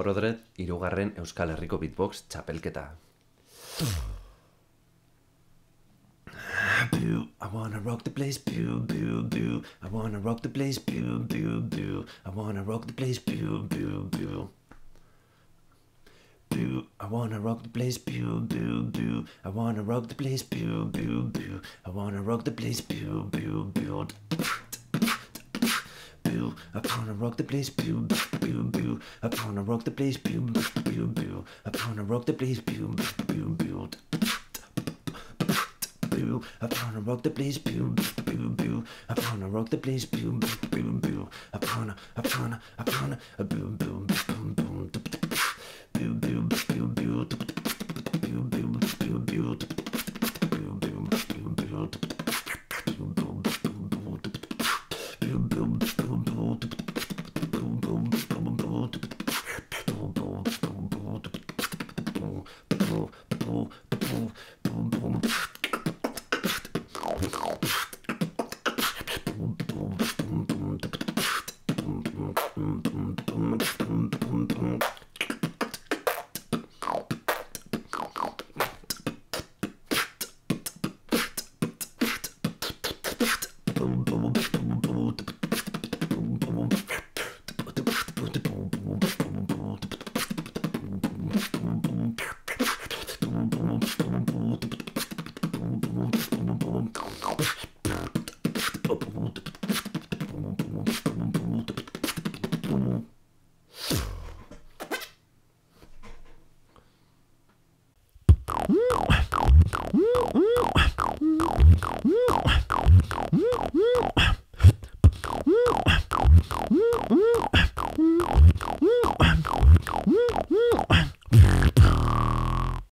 Orodreth, irugarren Euskal Herriko beatbox txapelketa. Boo, I wanna rock the place, boo, boo, boo. I wanna rock the place, boo, boo, boo. I wanna rock the place, boo, boo, boo. Boo, I wanna rock the place, boo, boo, boo. I wanna rock the place, boo, boo, boo. I wanna rock the place, boo, boo, boo. Boo, I wanna rock the place, boo, boo, boo. I wanna rock the place, boo, boo, boo. I wanna rock the place, boo, boo, boo. Boo, I wanna rock the place, boo, boo, boo. I wanna rock the place, boo, boo, boo. Wanna, I wanna, I wanna, a boom, boom, boom, boom. Boo, boo, boo, boo. Boo, boo, boo, boo. Boo, boo, boo, boo. Boom, boom. Mm-hmm. Mm-mm.